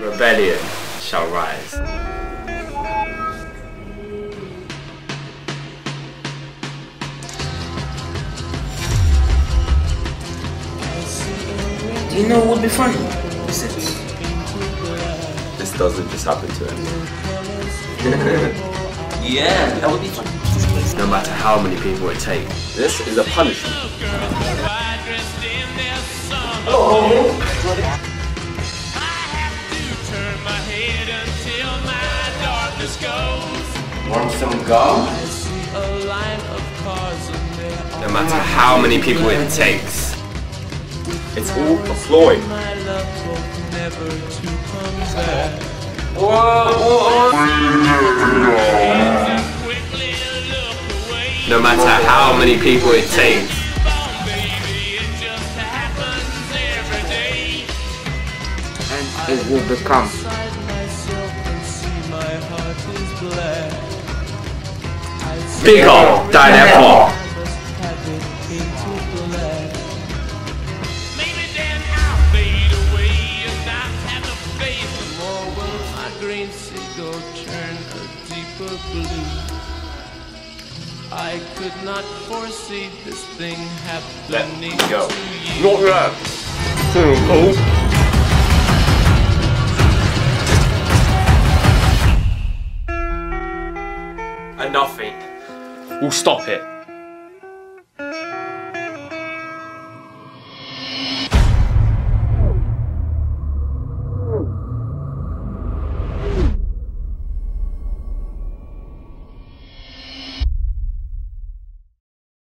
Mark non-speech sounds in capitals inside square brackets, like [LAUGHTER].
Rebellion shall rise. Do you know what would be funny? This This doesn't just happen to him. [LAUGHS] Yeah, that would be funny. No matter how many people it takes. This is a punishment. Want some gum? No matter how many people it takes. It's all a ploy. No matter how many people it takes. And it will become. Seagull turn a deeper blue. I could not foresee this thing happening go. to you. Not that. And nothing will stop it.